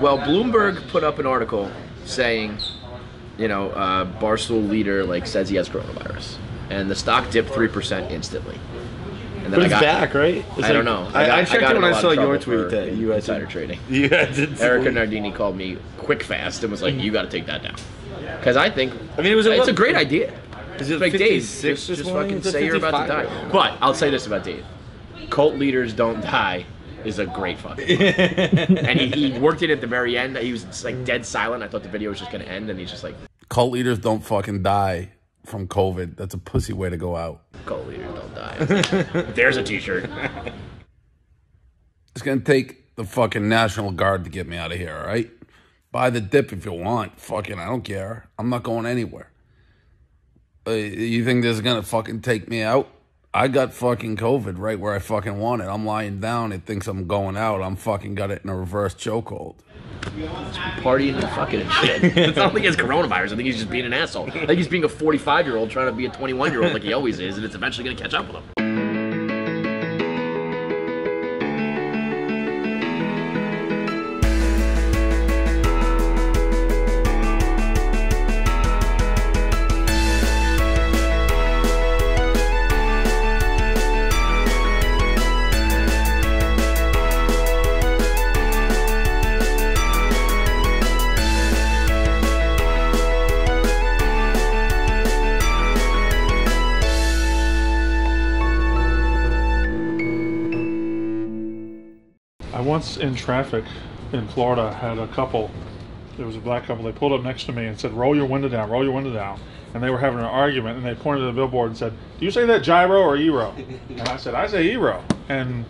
Well, Bloomberg put up an article saying, you know, uh, Barstool leader like says he has coronavirus, and the stock dipped three percent instantly. And But it's back, right? It's I don't know. I, got- I checked got it when a I lot saw your tweet for that you had insider trading. You had to Erika Nardini called me quick fast and was like, "You got to take that down," because I think I mean, it was a, it's a great idea. Is it Like Dave, 56 just, this just fucking say you're about to 55. die. But I'll say this about Dave: cult leaders don't die is a great fucking. and he, he worked it at the very end. He was like dead silent. I thought the video was just gonna end, and he's just like, Cult leaders don't fucking die from COVID. That's a pussy way to go out. "Cult leaders don't die." There's a T-shirt. It's gonna take the fucking National Guard to get me out of here, all right? Buy the dip if you want. Fucking, I don't care. I'm not going anywhere. Uh, you think this is gonna fucking take me out? I got fucking COVID right where I fucking want it. I'm lying down. It thinks I'm going out. I'm fucking got it in a reverse chokehold. partying and fucking and shit. It's not like he has coronavirus. I think he's just being an asshole. I think he's being a 45 year old trying to be a 21 year old like he always is, and it's eventually gonna catch up with him. Once in traffic in Florida had a couple. There was a black couple. They pulled up next to me and said, "Roll your window down. Roll your window down." And they were having an argument, and they pointed to the billboard and said, "Do you say that gyro or Eero?" And I said, "I say Eero." And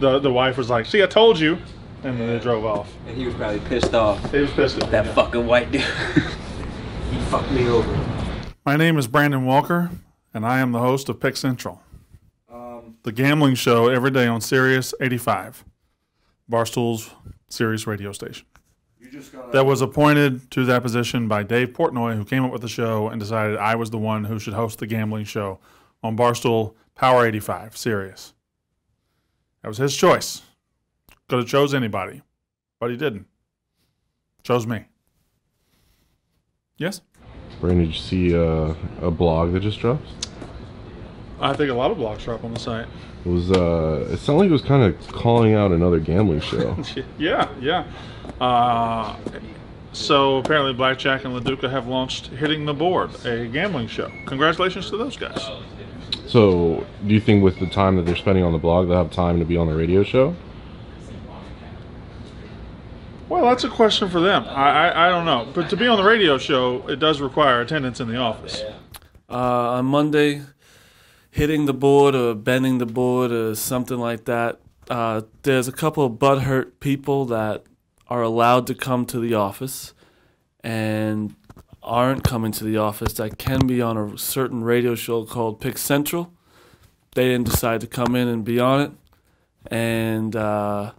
the the wife was like, "See, I told you." And then they drove off. And he was probably pissed off. He was pissed off. That me. fucking white dude. he fucked me over. My name is Brandon Walker, and I am the host of Pick Central, um, the gambling show every day on Sirius 85, Barstool's Sirius radio station. That was appointed to that position by Dave Portnoy, who came up with the show and decided I was the one who should host the gambling show on Barstool Power 85, Sirius. That was his choice. Could have chose anybody, but he didn't. Chose me. Yes? Brandon, did you see uh, a blog that just dropped? I think a lot of blogs drop on the site. It was. Uh, it sounded like it was kind of calling out another gambling show. Yeah, yeah. Uh, so apparently, Blackjack and LaDuca have launched Hitting the Board, a gambling show. Congratulations to those guys. so, do you think with the time that they're spending on the blog, they'll have time to be on the radio show? Well, that's a question for them. I, I, I don't know. But to be on the radio show, it does require attendance in the office. uh, on Monday, hitting the board or bending the board or something like that. Uh, there's a couple of butthurt people that are allowed to come to the office and aren't coming to the office that can be on a certain radio show called Pick Central. They didn't decide to come in and be on it. And uh,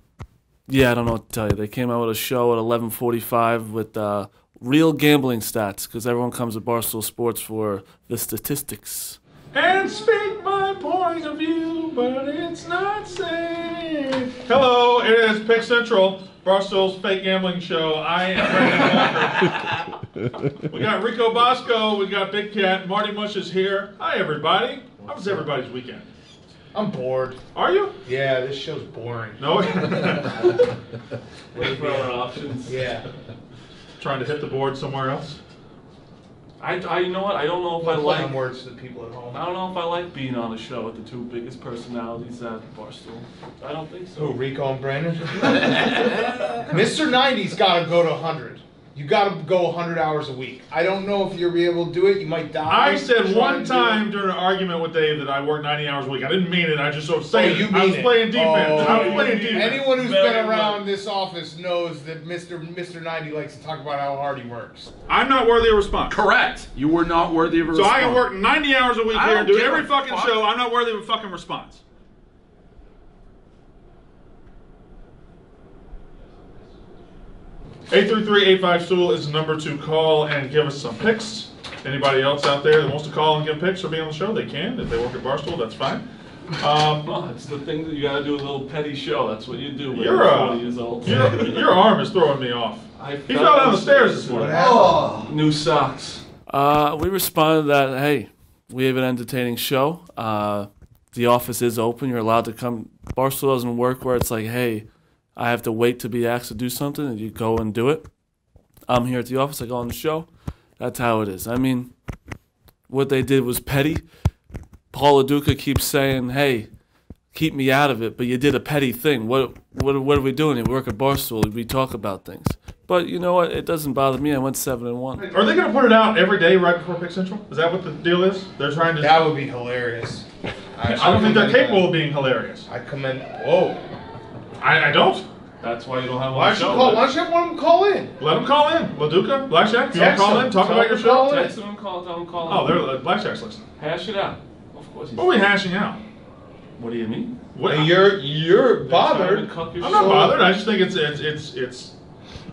yeah, I don't know what to tell you. They came out with a show at 11:45 with uh, real gambling stats because everyone comes to Barstool Sports for the statistics. And speak my point of view, but it's not safe. Hello, it is Pick Central, Barstool's fake gambling show. I am Brandon Walker. we got Rico Bosco, we got Big Cat, Marty Mush is here. Hi, everybody. How was everybody's weekend? I'm bored. Are you? Yeah, this show's boring. No. Waiting for other options. Yeah. Trying to hit the board somewhere else? I, I, you know what? I don't know if I Put like. some words to the people at home. I don't know if I like being on a show with the two biggest personalities at Barstool. I don't think so. Who, Rico and Brandon? Mr. 90's got to go to 100. You got to go 100 hours a week. I don't know if you'll be able to do it. You might die. I said one time during an argument with Dave that I work 90 hours a week. I didn't mean it. I just sort of Oh, saying you it. mean I was it. playing defense. Oh, I was playing defense. Anyone who's Very been around much. this office knows that Mr. Mr. 90 likes to talk about how hard he works. I'm not worthy of response. Correct. You were not worthy of a So I can work 90 hours a week I here and do every fucking fuck. show. I'm not worthy of a fucking response. Eight three three eight five stool is the number to call and give us some picks. Anybody else out there that wants to call and give picks or be on the show, they can. If they work at Barstool, that's fine. Um, Oh, it's the thing that you gotta do a little petty show. That's what you do when You're, you're uh, 40 years old. your, your arm is throwing me off. I He fell down the stairs this morning. New socks. Uh, we responded that hey, we have an entertaining show. Uh, the office is open. You're allowed to come. Barstool doesn't work where it's like, hey, I have to wait to be asked to do something, and you go and do it. I'm here at the office. I go on the show. That's how it is. I mean, what they did was petty. Paul Duca keeps saying, "Hey, keep me out of it," but you did a petty thing. What what what are we doing? here? We work at Barstool. We talk about things. But you know what? It doesn't bother me. I went seven and one. Are they going to put it out every day right before Pick Central? Is that what the deal is? They're trying to. That would be hilarious. I don't think they're capable of being hilarious. I commend. Whoa. I, I don't. That's why you don't have Why don't you call? Why don't you have one of them call in? Let them call in. Laduca, Blackjack, you want to Text call them. in? Talk Tell about them your to call show? in. Text them, call them, call Oh, they're uh, Blackjack's listening. Hash it out. Of course. He's What are we hashing out? What do you mean? What, And you're you're bothered. Trying to I'm not bothered. I just think it's it's it's it's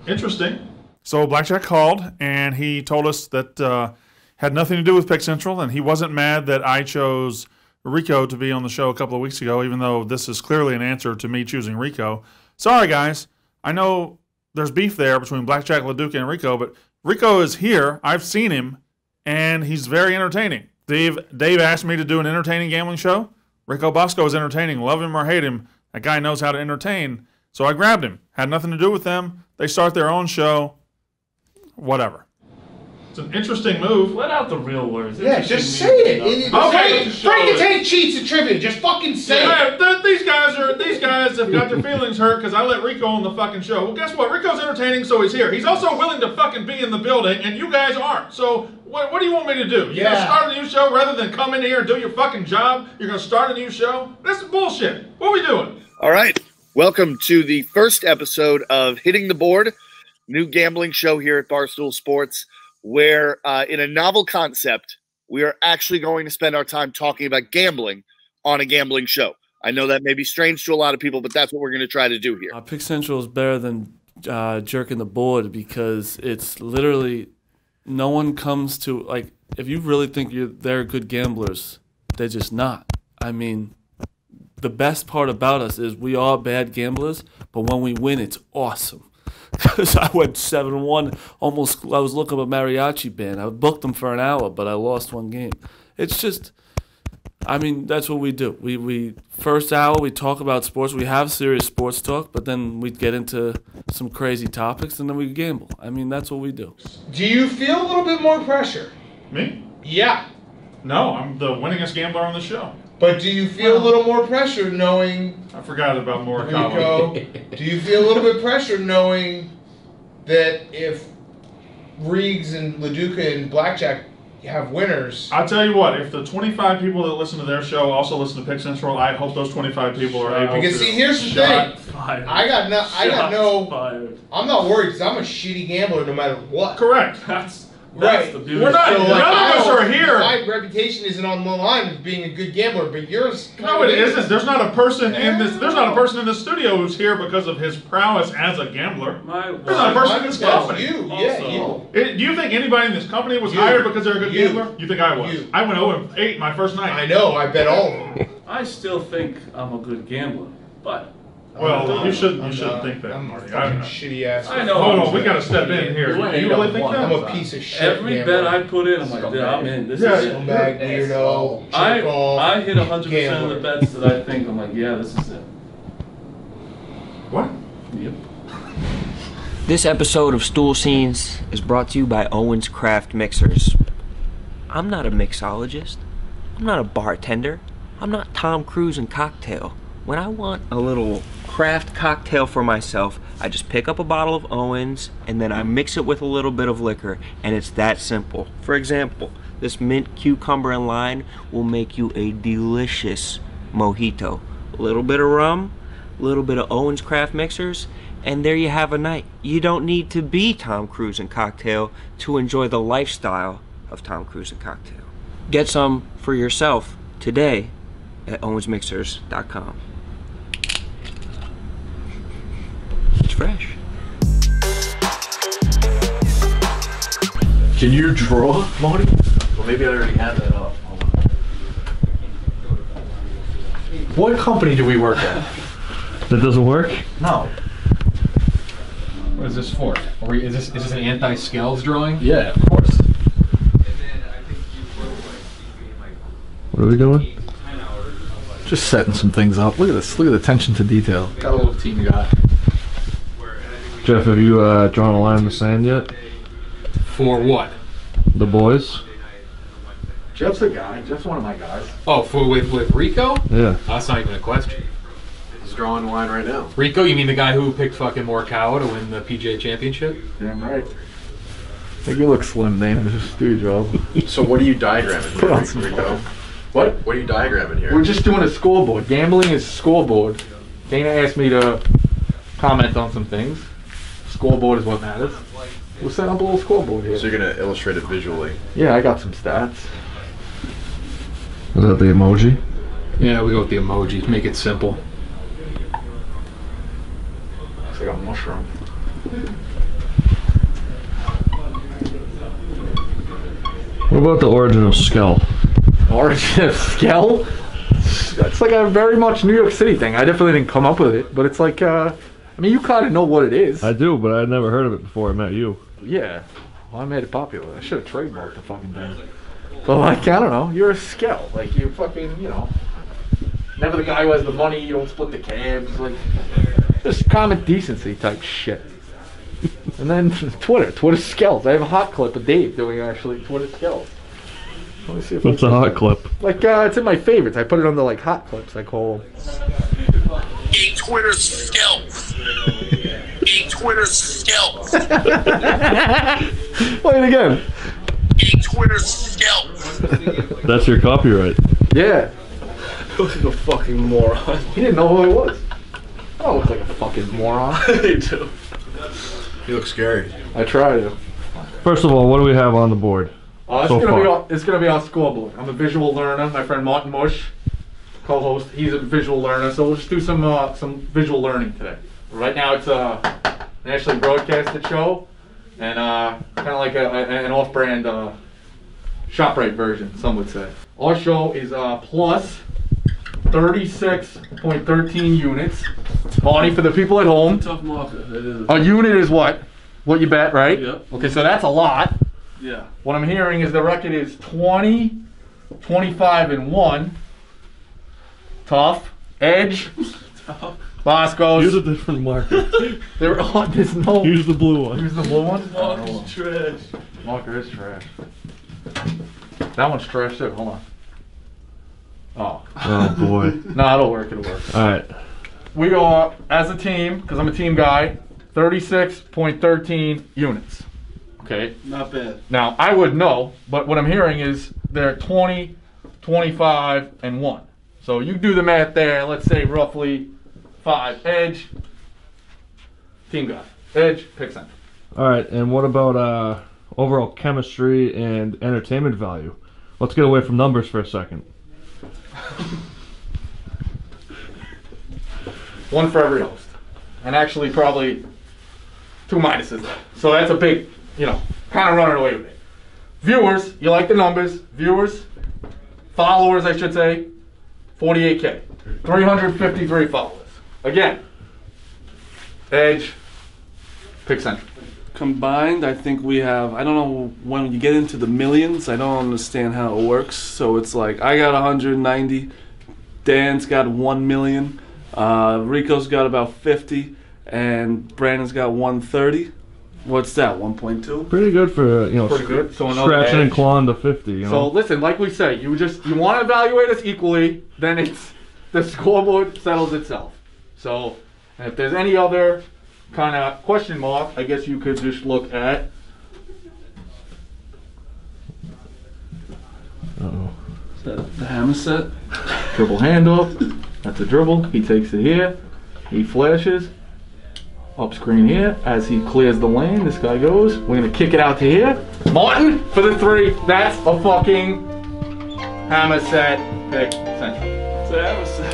interesting. So Blackjack called and he told us that uh, had nothing to do with Pick Central, and he wasn't mad that I chose Rico to be on the show a couple of weeks ago, even though this is clearly an answer to me choosing Rico. Sorry, guys. I know there's beef there between Blackjack, LaDuca, and Rico, but Rico is here. I've seen him, and he's very entertaining. Dave Dave asked me to do an entertaining gambling show. Rico Bosco is entertaining. Love him or hate him, that guy knows how to entertain. So I grabbed him. Had nothing to do with them. They start their own show. Whatever. It's an interesting move. Let out the real words. Yeah, just say means it. It- Okay, Frank, show the Tank cheats at trivia. Just fucking say it. Th- these guys are these guys have got their feelings hurt because I let Rico on the fucking show. Well, guess what? Rico's entertaining, so he's here. He's also willing to fucking be in the building, and you guys aren't. So what, what do you want me to do? You're gonna Yeah. start a new show rather than come in here and do your fucking job. You're gonna start a new show. That's bullshit. What are we doing? All right. Welcome to the first episode of Hitting the Board, new gambling show here at Barstool Sports, where uh, in a novel concept, we are actually going to spend our time talking about gambling on a gambling show. I know that may be strange to a lot of people, but that's what we're going to try to do here. Uh, Pick Central is better than uh, jerking the board because it's literally no one comes to like if you really think you're they're good gamblers, they're just not. I mean, the best part about us is we are bad gamblers, but when we win, it's awesome. Because I went seven one, almost. I was looking at a mariachi band. I booked them for an hour, but I lost one game. It's just. I mean, that's what we do. We we first hour we talk about sports. We have serious sports talk, but then we get into some crazy topics, and then we gamble. I mean, that's what we do. Do you feel a little bit more pressure? Me? Yeah. No, I'm the winningest gambler on the show. But do you feel a little more pressure knowing I forgot about Morikawa. Rico? do you feel a little bit pressure knowing that if Reegs and Laduca and Blackjack have winners? I'll tell you what, if the 25 people that listen to their show also listen to Pick Central, I hope those 25 people are able Because to. see, here's the Shot thing. fired. I got no. I got Shots no. Fired. I'm not worried because I'm a shitty gambler no matter what. Correct. That's Right. That's the beauty. We're not- So, none like, of us are here. My reputation isn't on the line of being a good gambler, but yours. No, it isn't. There's not a person in this. There's not a person in the studio who's here because of his prowess as a gambler. My There's not a person in this company. you, yeah, you. It- do you think anybody in this company was You. hired because they're a good You. gambler? You think I was? You. I went 0 and 8 my first night. I know. I bet all of them. I still think I'm a good gambler, but Well, I'm you shouldn't. You I'm shouldn't think that, I'm a Marty. I fucking don't shitty ass. I know. Hold on, we got to step in here. You went You really think one. I'm that? a piece of shit. every gambler. bet I put in, I'm like, dude, I'm in. This Yeah. is it. Scumbag, weirdo, I jerk off. I hit 100 percent of gambler. the bets that I think. I'm like, yeah, this is it. What? Yep. This episode of Stool Scenes is brought to you by Owens Craft Mixers. I'm not a mixologist. I'm not a bartender. I'm not Tom Cruise in cocktail. When I want a little craft cocktail for myself, I just pick up a bottle of Owens and then I mix it with a little bit of liquor, and it's that simple. For example, this mint cucumber and lime will make you a delicious mojito. A little bit of rum, a little bit of Owens Craft Mixers, and there you have a night. You don't need to be Tom Cruise in cocktail to enjoy the lifestyle of Tom Cruise in cocktail. Get some for yourself today at owensmixers.com. It's fresh. Can you draw, Marty? Well, maybe I already have that up. What company do we work at? That doesn't work? No. What is this for? Are we, is this is this an anti-scales drawing? Yeah, of course. What are we doing? Just setting some things up. Look at this. Look at the attention to detail. Got a little team guy. Jeff, have you uh, drawn a line in the sand yet? For what? The boys? Jeff's a guy. Jeff's one of my guys. Oh, for with with Rico? Yeah. That's not even a question. He's drawing the line right now. Rico, you mean the guy who picked fucking Morikawa to win the PGA Championship? Damn right. Make you look slim, Dane. Just do your job. So what are you diagramming Put on here, some Rico? What? What are you diagramming here? We're just doing a scoreboard. Gambling is scoreboard. Dana asked me to comment on some things. Scoreboard is what matters. We'll set up a little scoreboard here. So you're gonna illustrate it visually. Yeah, I got some stats. Is that the emoji? Yeah, we go with the emojis. Make it simple. Looks like a mushroom. What about the origin of Skell? Origin of Skell? It's like a very much New York City thing. I definitely didn't come up with it, but it's like, uh, I mean, you kind of know what it is. I do, but I'd never heard of it before I met you. Yeah. Well, I made it popular. I should have trademarked the fucking thing. But like, I don't know. You're a Skell. Like, you fucking, you know, never the guy who has the money. You don't split the cabs. Like, just common decency type shit. and then Twitter. Twitter Skells. I have a hot clip of Dave doing actually Twitter Skells. Let me see if I What's a hot clip? Like, uh, it's in my favorites. I put it on the like hot clips. I call them. Eat Twitter Skells. Eat Twitter Skells. Play it again. Eat Twitter Skells. That's your copyright. Yeah. Look like a fucking moron. He didn't know who I was. I don't look like a fucking moron. they do. You look scary. I try to. First of all, what do we have on the board? Uh, it's so gonna far? be on, it's gonna be on scoreboard. I'm a visual learner. My friend Martin Mush, co-host, he's a visual learner. So we'll just do some uh, some visual learning today. Right now it's a nationally broadcasted show, and uh, kind of like a, a- an off-brand uh, Shoprite version, some would say. Our show is uh, plus 36.13 units. Money for the people at home. Tough market. It is. A unit is what? What you bet, right? Yep. Okay, so that's a lot. Yeah. What I'm hearing is the record is 20, 25, and 1. Tough. Edge. Bosco's. Use a different marker. They're on. There's no. Use the blue one. Use the blue one? Marker's trash. Marker is trash. That one's trash too. Hold on. Oh. Oh boy. no, it'll work. It'll work. All right. We go as a team, because I'm a team guy, 36.13 units. Okay. Not bad. Now, I would know, but what I'm hearing is they're 20, 25, and 1. So you do the math there. Let's say roughly 5. Edge, team guy. Edge, pick center. All right. And what about uh, overall chemistry and entertainment value? Let's get away from numbers for a second. One for every host. And actually, probably two minuses there. So that's a big, you know, kind of running away with it. Viewers, you like the numbers. Viewers, followers, I should say, 48K. 353 followers. Again, Edge, pick center. Combined, I think we have. I don't know when you get into the millions. I don't understand how it works. So it's like I got 190, Dan's got one million, uh, Rico's got about 50, and Brandon's got 130. What's that? 1.2. Pretty good for you know Pretty good. So another scratching and edge. clawing to fifty. You So listen, like we say, you just you want to evaluate us equally, then it's the scoreboard settles itself. So and if there's any other kind of question mark, I guess you could just look at. Uh-oh. Is that the hammer set? Dribble handoff. That's a dribble. He takes it here. He flashes. Up screen here. As he clears the lane, this guy goes. We're gonna kick it out to here. Martin for the three. That's a fucking hammer set pick central. It's a hammer set.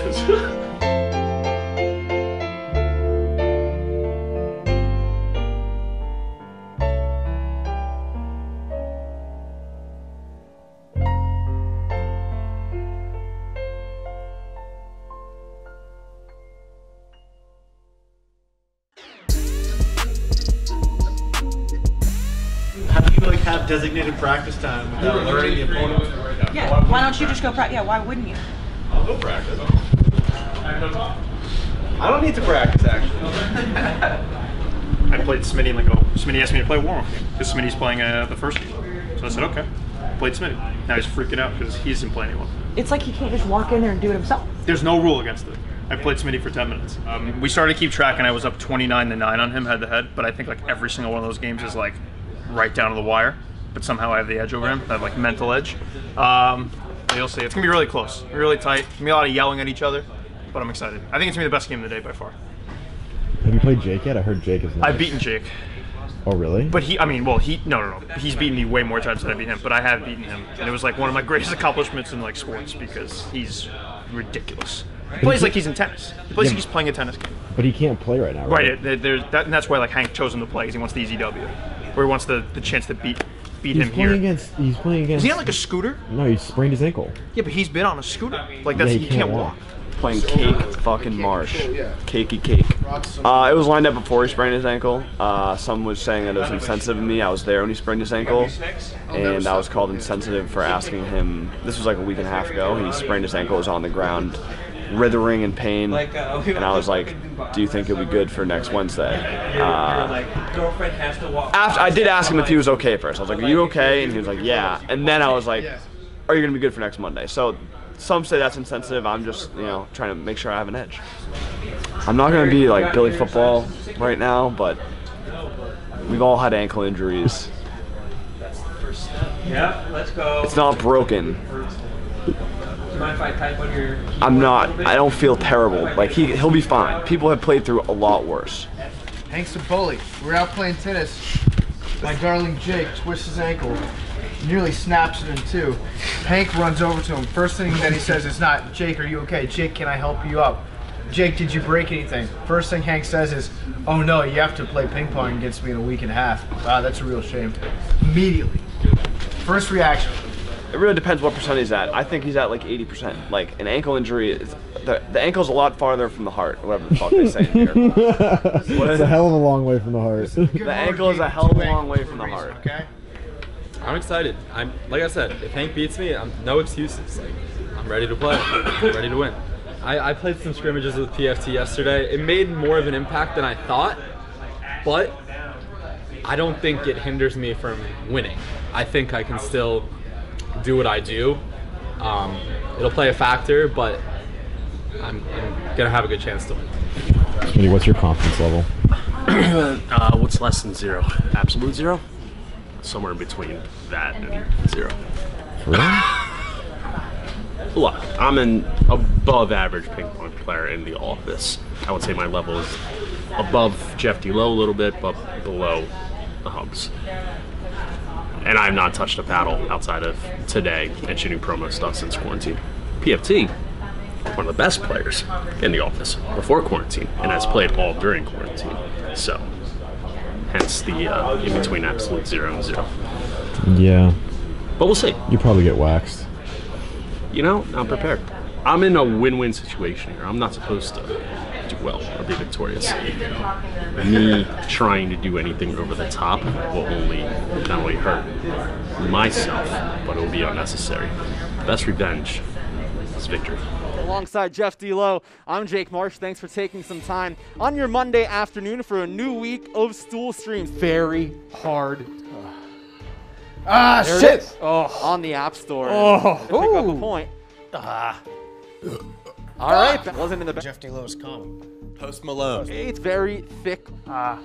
Designated practice time without learning the opponent? Yeah. Why don't you just go practice? Yeah. Why wouldn't you? I'll go practice. I don't need to practice actually. I played Smitty and like, oh, Smitty asked me to play a warm-up game because Smitty's playing uh, the first game. So I said, okay. Played Smitty. Now he's freaking out because he isn't playing anyone. It's like he can't just walk in there and do it himself. There's no rule against it. I played Smitty for 10 minutes. Um, we started to keep track, and I was up 29 to 9 on him head to head. But I think like every single one of those games is like right down to the wire. But somehow I have the edge over him. I have like mental edge. Um, you'll see. It's gonna be really close, really tight. Gonna be a lot of yelling at each other. But I'm excited. I think it's gonna be the best game of the day by far. Have you played Jake yet? I heard Jake is. Nice. I've beaten Jake. Oh really? But he, I mean, well, he, no, no, no. He's beaten me way more times than I beat him. But I have beaten him, and it was like one of my greatest accomplishments in like sports because he's ridiculous. He plays like he's in tennis. He plays Yeah. like he's playing a tennis game. But he can't play right now, Right. right? it- there's that, and that's why like Hank chose him to play because he wants the easy W, or he wants the, the chance to beat beat He's him playing here. against. He's playing against. Is he on like a scooter? No, he sprained his ankle. Yeah, but he's been on a scooter. Like that's Yeah, he he can't can't walk. Playing cake fucking marsh. Cakey cake. Uh, it was lined up before he sprained his ankle. Uh, some was saying that it was insensitive of me. I was there when he sprained his ankle. And I was called insensitive for asking him. This was like a week and a half ago. He sprained his ankle, was on the ground, writhing in pain. And I was like, Do you think it'll be good for next Wednesday? Uh, girlfriend has to walk. after I did ask him if he was okay first. I was like, "Are you okay?" And he was like, "Yeah." And then I was like, "Are you gonna be good for next Monday?" So some say that's insensitive. I'm just you know trying to make sure I have an edge. I'm not gonna be like Billy football right now, but we've all had ankle injuries. Yeah, let's go. It's not broken. Do you mind if I type on your? I'm not. I don't feel terrible. Like he he'll be fine. People have played through a lot worse. Hank's a bully. We're out playing tennis. My darling Jake twists his ankle, nearly snaps it in two. Hank runs over to him. First thing that he says is not, Jake, are you okay? Jake, can I help you up? Jake, did you break anything? First thing Hank says is, oh no, you have to play ping pong against me in a week and a half. Wow, that's a real shame. Immediately. First reaction. It really depends what percent he's at. I think he's at like 80%. Like an ankle injury is the, the ankle's a lot farther from the heart, whatever the fuck they say in here. it's a hell of a long way from the heart. The ankle is a hell of a long way from the heart. Okay. I'm excited. I'm like I said, if Hank beats me, I'm no excuses. Like I'm ready to play. I'm ready to win. I, I played some scrimmages with PFT yesterday. It made more of an impact than I thought, but I don't think it hinders me from winning. I think I can still do what I do. Um, it'll play a factor, but I'm, I'm gonna have a good chance to win. Smitty, what's your confidence level? uh, what's less than zero? Absolute zero? Somewhere in between that and zero. For real? Look, I'm an above average ping pong player in the office. I would say my level is above Jeff D'Lo a little bit, but below the hubs. And I've not touched a paddle outside of today and shooting promo stuff since quarantine. PFT, one of the best players in the office before quarantine, and has played all during quarantine. So, hence the uh, in between absolute zero and zero. Yeah. But we'll see. You probably get waxed. You know, I'm prepared. I'm in a win-win situation here. I'm not supposed to do well or be victorious. Me trying to do anything over the top will only not only hurt myself, but it will be unnecessary. Best revenge is victory. Alongside Jeff D'Lo, I'm Jake Marsh. Thanks for taking some time on your Monday afternoon for a new week of Stool Streams. Very hard. Ah, There shit. Oh. On the App Store. Oh. To pick up a point. Ah. All right, that wasn't in the. Jeff D'Lo's calm. Post Malone. It's very thick. Ah.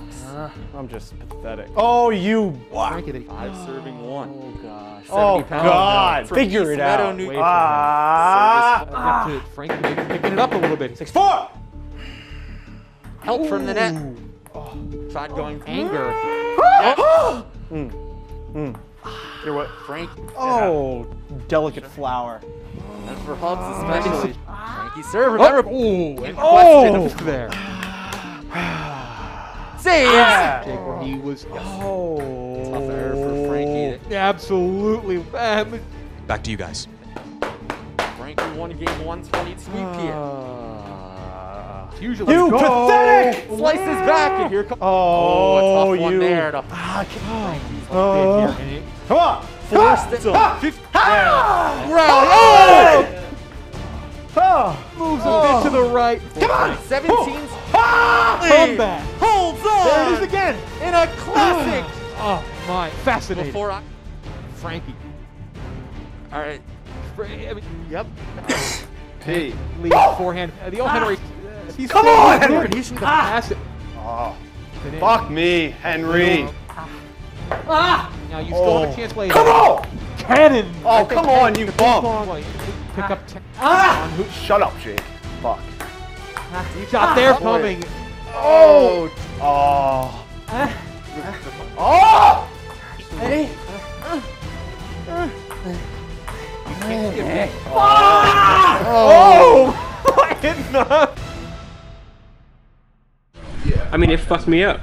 I'm just pathetic. Oh, you. Frankie, five serving one. Oh gosh. Oh, God. Figure it out. New Wait for him. Ah. ah. to Frankie maybe picking it up a little bit. Six four. Help from the net. Oh, Shot going anger. Mm. Mm. You're what, Frank? Oh, delicate flower. And for Hubs especially. Frankie serve. Oh. Remember? Ooh, and Oh. question there. Saves. Ah. He was. Oh. Tough error for Frankie. Absolutely. Back to you guys. Frankie won game 120 sweep here. Usually, You go. pathetic! Slices back, and here comes. Oh, a tough one you. there. To, Ah, oh, uh, come on. Forced it. Ah, Fif- ah, Rally. Oh! Oh! Moves a bit to the right. Come on! 17's Ah! comeback. Holds on. There it is again. In a classic. oh my, fascinating. Before I, Frankie. All right. Fra- I mean, yep. Hey. Lead forehand. Uh, the old Henry. uh, He's Come on, good. Henry. He's gonna Ah. pass it. Oh, fuck me, Henry. Ah! Now you still have Oh. a chance later. Come on! Cannon! Oh, I think come on, you the bum. ping pong, Pick up. Te- Ah! on who- Shut up, Jake. Fuck. You got there Ah. coming. Oh! Oh! Oh! Hey! Oh! I mean, it fucked me up.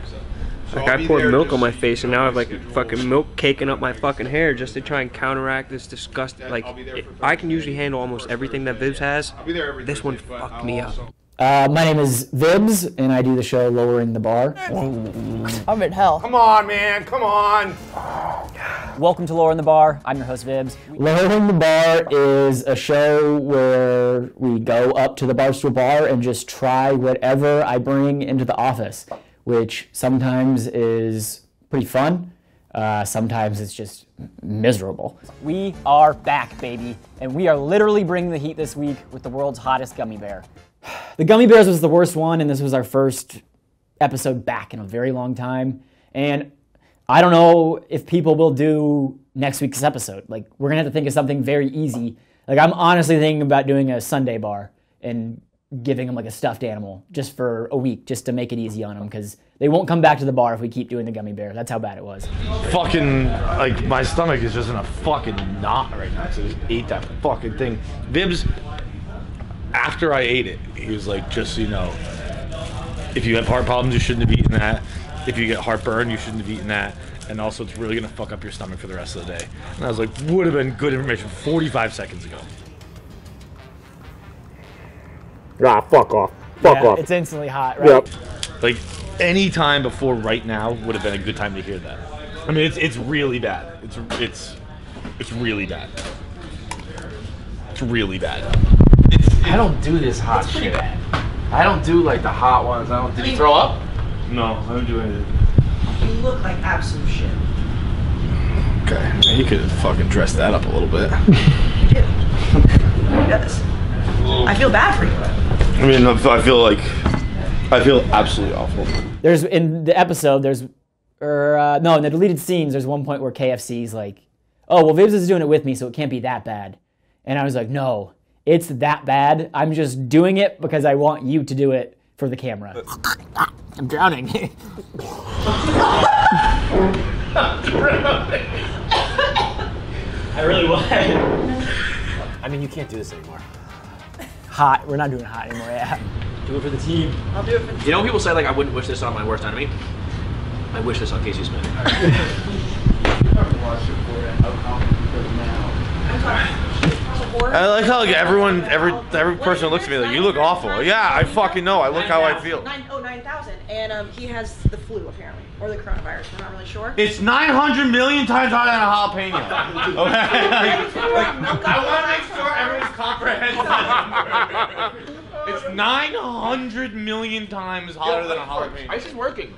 Like I'll I be poured milk on my face, and now I have like fucking milk caking up my fucking hair just to try and counteract this disgust. Like it, I can usually handle almost everything that Vibbs has. This one fucked me up. Uh, my name is Vibbs, and I do the show Lowering the Bar. I'm in hell. Come on, man. Come on. Welcome to Lowering the Bar. I'm your host, Vibbs. Lowering the Bar is a show where we go up to the Barstool Bar and just try whatever I bring into the office, which sometimes is pretty fun. Uh, sometimes it's just miserable. We are back, baby, and we are literally bringing the heat this week with the world's hottest gummy bear. The Gummy Bears was the worst one, and this was our first episode back in a very long time. And I don't know if people will do next week's episode. Like, we're gonna have to think of something very easy. Like, I'm honestly thinking about doing a Sunday bar and giving them like a stuffed animal just for a week, just to make it easy on them, because they won't come back to the bar if we keep doing the gummy bear. That's how bad it was. fucking like my stomach is just in a fucking knot right now. So I just ate that fucking thing. Vibbs, after I ate it, he was like, just so you know, if you have heart problems, you shouldn't have eaten that. If you get heartburn, you shouldn't have eaten that. And also, it's really gonna fuck up your stomach for the rest of the day. And I was like, would have been good information 45 seconds ago. Ah, fuck off. Fuck Yeah, off. It's instantly hot, right? Yep. Like any time before right now would have been a good time to hear that. I mean, it's it's really bad. It's it's it's really bad. It's really bad. I don't do this hot shit. I don't do like the hot ones. I don't. Did you throw up? No, I don't do anything. You look like absolute shit. Okay, you could have fucking dressed that up a little bit. Yes. I feel bad for you. I mean, I feel like I feel absolutely awful. There's in the episode. There's, or uh, no, in the deleted scenes. There's one point where KFC's like, "Oh, well, Vibbs is doing it with me, so it can't be that bad." And I was like, "No, it's that bad. I'm just doing it because I want you to do it for the camera." I'm drowning. I really was. I mean, you can't do this anymore. Hot. We're not doing hot anymore. Yeah. Do it for the team. I'll do it for You know, people say like, I wouldn't wish this on my worst enemy. I wish this on Casey Smith. I like how like everyone, every every person looks at me like you look awful. Yeah, I fucking know. I look how I feel. Nine, oh, 9,000. And um, he has the flu, apparently. Or the coronavirus. We're not really sure. It's 900 million times harder than a jalapeno. Okay. Like, like, I want to make sure everyone's comprehends that number. It's 900 million times hotter than a jalapeno. Ice is working.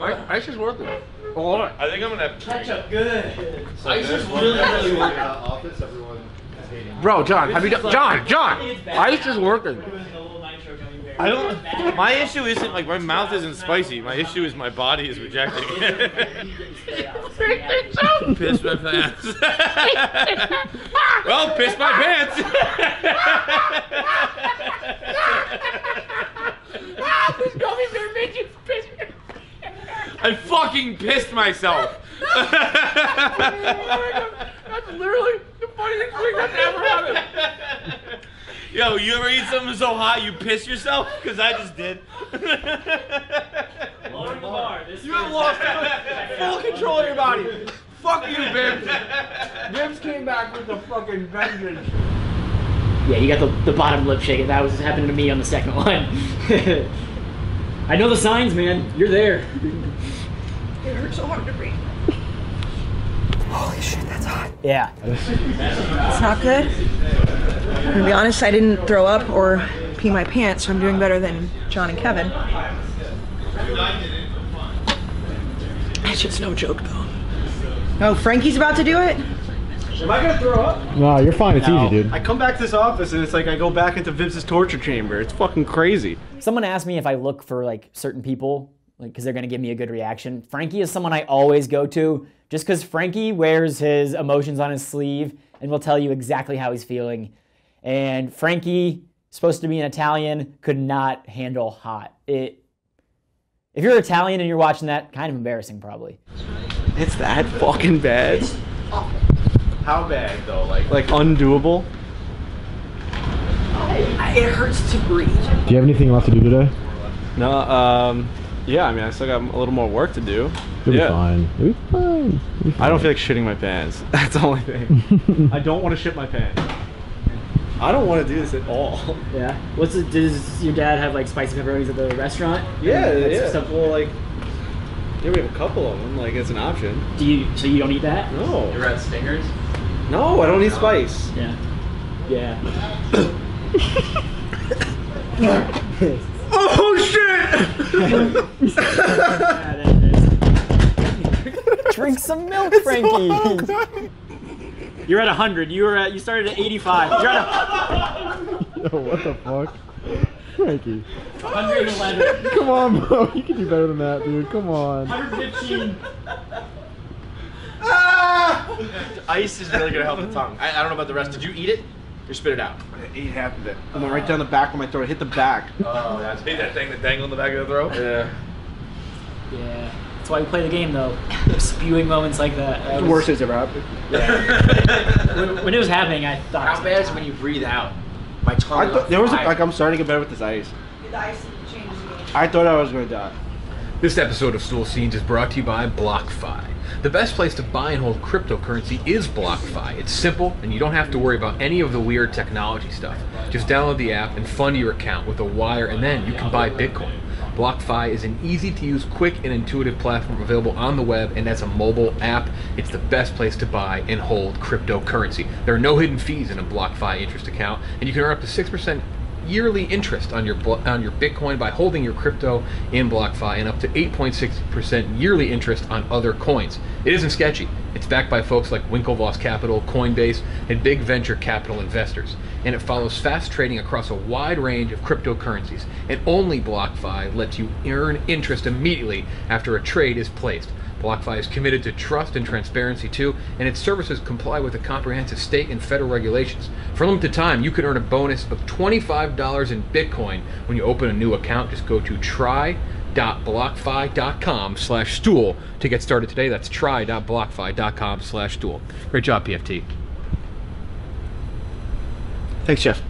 Ice is working. I think I'm gonna have Ketchup, good. Ice is really, really working. Office, everyone Bro, John, have you done? John, John, ice is working. I don't. My issue isn't like my mouth isn't spicy. My issue is my body is rejecting it. piss my pants. well, piss my pants. This gummy made you piss. I fucking pissed myself. That's literally the funniest thing that's ever happened. Yo, you ever eat something so hot you piss yourself? Because I just did. Lowering the bar. This You have lost full control of your body. Fuck you, Vibbs. Vibbs came back with a fucking vengeance. Yeah, you got the, the bottom lip shaking. That was happening to me on the second one. I know the signs, man. You're there. It hurts so hard to breathe. Holy shit, that's hot. Yeah. It's not good. I'm gonna be honest, I didn't throw up or pee my pants, so I'm doing better than John and Kevin. It's just no joke though. Oh, Frankie's about to do it? Am I gonna throw up? No, you're fine. It's No. easy, dude. I come back to this office and it's like I go back into Vibbs' torture chamber. It's fucking crazy. Someone asked me if I look for like certain people, like because they're gonna give me a good reaction. Frankie is someone I always go to, just because Frankie wears his emotions on his sleeve and will tell you exactly how he's feeling. And Frankie, supposed to be an Italian, could not handle hot. It. If you're Italian and you're watching that, kind of embarrassing, probably. It's that fucking bad. How bad though? Like Like undoable. It hurts to breathe. Do you have anything left to do today? No, um, yeah. I mean, I still got a little more work to do. You'll yeah. be fine. You'll be fine. You'll be I don't feel like shitting my pants. That's the only thing. I don't want to shit my pants. I don't want to do this at all. Yeah. What's it? Does your dad have like spicy pepperonis at the restaurant? Yeah, And that's yeah. Stuff, Well, like, yeah, we have a couple of them. Like, it's an option. do you? So you don't eat that? No. You're at Stingers? No, I don't need spice. Yeah. Yeah. Shit! Drink some milk, Frankie. You're at 100. You were at. You started at 85. You're at a, Yo, what the fuck? Frankie. 111. Come on, bro. You can do better than that, dude. Come on. 115. Ah! Ice is really gonna help the tongue. I, I don't know about the rest. Did you eat it? Or spit it out? I ate half of it. I went right down the back of my throat. I hit the back. Oh, that's that thing that dangled in the back of the throat. Yeah. Yeah. That's why we play the game, though. Spewing moments like that. that The was- worst thing's ever happened. when, when it was happening, I thought. How bad is when you breathe out? My tongue. I is thought there was a, fire. like I'm starting to get better with this ice. The ice changes the game. I thought I was going to die. This episode of Stool Scenes is brought to you by BlockFi. The best place to buy and hold cryptocurrency is BlockFi. It's simple, and you don't have to worry about any of the weird technology stuff. Just download the app and fund your account with a wire, and then you can buy Bitcoin. BlockFi is an easy to use, quick, and intuitive platform available on the web and as a mobile app. It's the best place to buy and hold cryptocurrency. There are no hidden fees in a BlockFi interest account, and you can earn up to 6% yearly interest on your on your Bitcoin by holding your crypto in BlockFi and up to 8.6% yearly interest on other coins. It isn't sketchy. It's backed by folks like Winklevoss Capital, Coinbase, and big venture capital investors. And it follows fast trading across a wide range of cryptocurrencies. And only BlockFi lets you earn interest immediately after a trade is placed. BlockFi is committed to trust and transparency too, and its services comply with the comprehensive state and federal regulations. For a limited time, you could earn a bonus of $25 in Bitcoin when you open a new account. Just go to try.blockfi.com slash stool to get started today. That's try.blockfi.com slash stool. Great job, PFT. Thanks, Jeff.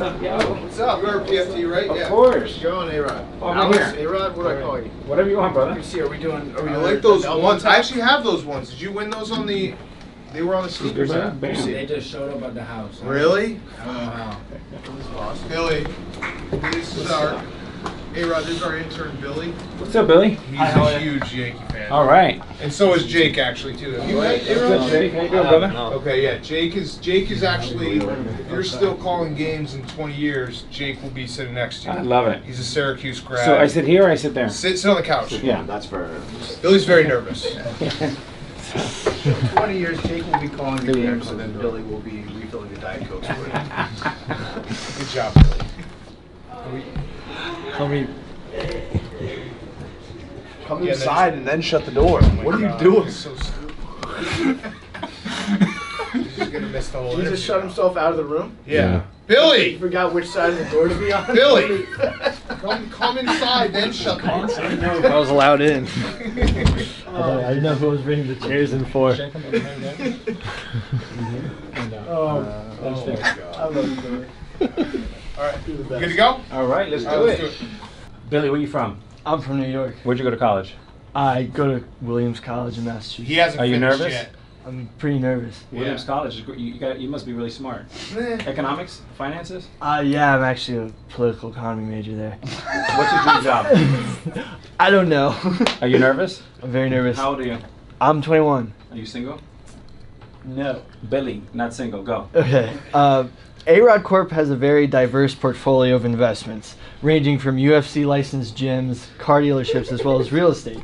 Up, yo? What's up? You're PFT, right? Of yeah. course. Go on, A-Rod. Oh, I'm here. A-Rod, what do I call you? Whatever you want, brother. Let me see, are we doing, are we I I like like those the ones. top. I actually have those ones. Did you win those on the, they were on the sneakers app. Let me see. They just showed up at the house. Really? I don't know how. Billy, this is our, A-Rod, this is our intern, Billy. What's up, Billy? He's Hi, a huge Yankee fan. All right. And so is Jake, actually, too. Have you met What's A-Rod? Jake? How you doing, brother? Um, okay, yeah, Jake is, Jake is actually, if you're still calling games in 20 years, Jake will be sitting next to you. I love it. He's a Syracuse grad. So I sit here or I sit there? Sit, sit on the couch. Yeah. That's for. Billy's very nervous. 20 years, Jake will be calling the games, and then Billy will be refilling the Diet coke for you. Good job, Billy. How many? Come Yeah, inside and then shut the door. Oh what are you God, doing? so stupid. He's just gonna miss the whole He interview. just shut himself out of the room. Yeah. Billy! He forgot which side of the door to be on. Billy! come, come inside, then shut the door. I know if I was allowed in. I didn't know who was bringing the chairs in for. Oh, uh, Oh, my God. I love you, Billy. All right, good to go? All right, let's All do right, it. let's Billy, where are you from? I'm from New York. Where'd you go to college? I go to Williams College in Massachusetts. He hasn't Are you nervous? yet. I'm pretty nervous. Williams College, is gr- you, you, got, you must be really smart. Economics, finances. Uh, yeah, I'm actually a political economy major there. What's your dream job? I don't know. Are you nervous? I'm very nervous. How old are you? I'm 21. Are you single? No. Billy, not single. Go. Okay. Uh, A-Rod Corp has a very diverse portfolio of investments, ranging from UFC licensed gyms, car dealerships, as well as real estate.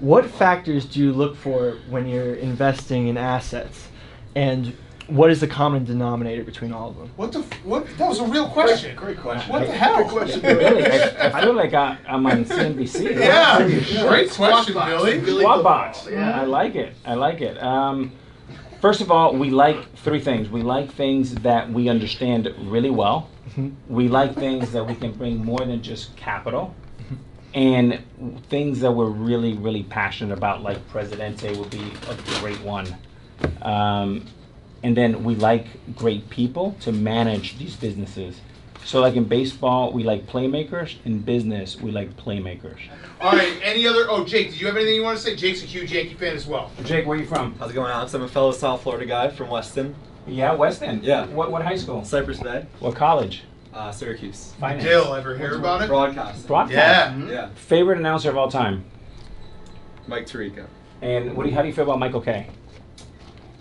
What factors do you look for when you're investing in assets, and what is the common denominator between all of them? What the? F- what? That was a real question. Great, question. What the hell? Billy, I, I feel like I, I'm on CNBC. Yeah. Pretty sure. Great question, Billy. Squad box. Yeah. I like it. I like it. Um, first of all, we like three things. We like things that we understand really well. We like things that we can bring more than just capital. And things that we're really, really passionate about, like Presidente would be a great one. Um, and then we like great people to manage these businesses. So, like in baseball, we like playmakers. In business, we like playmakers. All right. Any other? Oh, Jake, did you have anything you want to say? Jake's a huge Yankee fan as well. Jake, where are you from? How's it going, Alex? I'm a fellow South Florida guy from Weston. Yeah, Weston. Yeah. What, what high school? Cypress Bay. What college? Uh, Syracuse. Finance. Dill, ever hear about it? Broadcast. Broadcast. Yeah. Yeah. Favorite announcer of all time? Mike Tirico. And what do you, how do you feel about Michael Kay?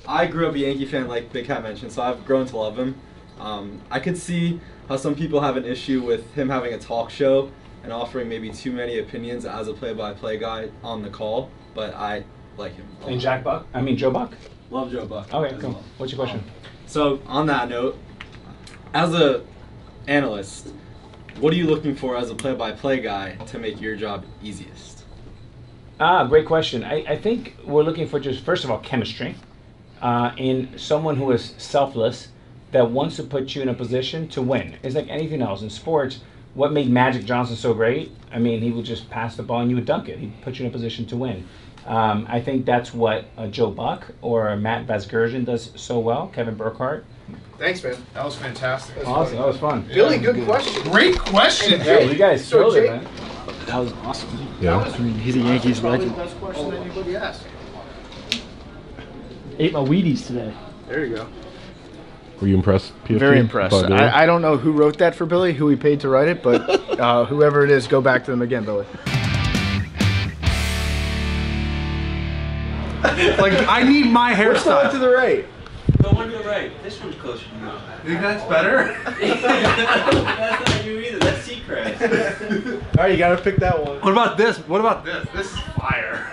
I grew up a Yankee fan, like Big Cat mentioned, so I've grown to love him. Um, I could see how some people have an issue with him having a talk show and offering maybe too many opinions as a play-by-play guy on the call, but I like him. a And lot. Jack Buck? I mean, Joe Buck? Love Joe Buck. Okay, as cool. well. What's your question? So on that note, as a analyst, what are you looking for as a play-by-play guy to make your job easiest? Ah, great question. I, I think we're looking for just, first of all, chemistry uh, in someone who is selfless that wants to put you in a position to win. It's like anything else in sports. What made Magic Johnson so great? I mean, he would just pass the ball and you would dunk it. He'd put you in a position to win. Um, I think that's what uh, Joe Buck or Matt Vasgersian does so well. Kevin Burkhardt. Thanks, man. That was fantastic. Awesome. That was fun. Billy, good question. Great question. Yeah, you guys So, killed it, man. That was awesome. Yeah. I mean, he's a Yankees Probably legend. the best question anybody asked. Ate my Wheaties today. There you go. Were you impressed? PFT, Very impressed. I, I don't know who wrote that for Billy, who he paid to write it, but uh, whoever it is, go back to them again, Billy. like I need my What's the one hairstyle. to the right? The one to the right. This one's closer to you. You think that's better? That's not you either. That's Seacrest. All right, you gotta pick that one. What about this? What about this? This is fire.